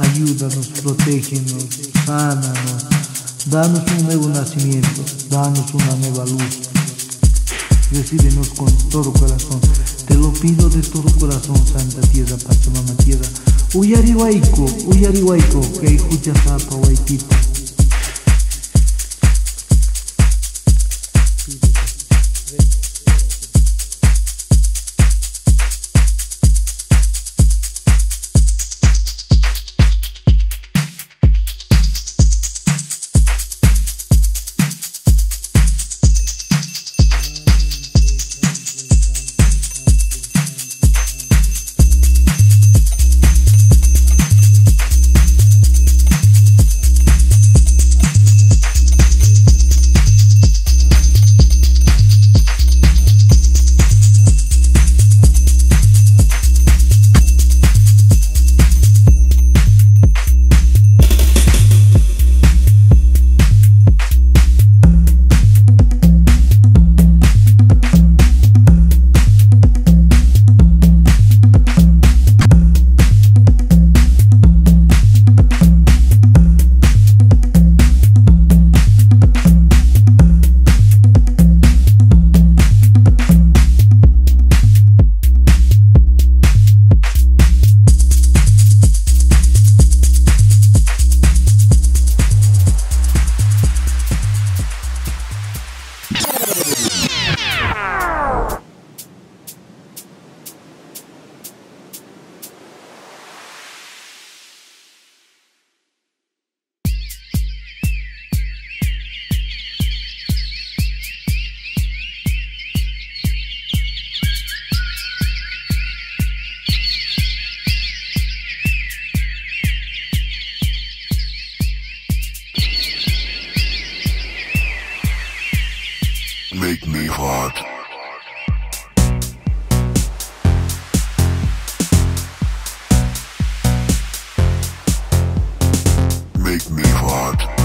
ayúdanos, protégenos, sánanos, danos un nuevo nacimiento, danos una nueva luz. Recíbenos con todo corazón, te lo pido de todo corazón, Santa Tierra, Pachamama Tierra. Uyarihuayco, Uyarihuayco, que make me hot. Make me hot.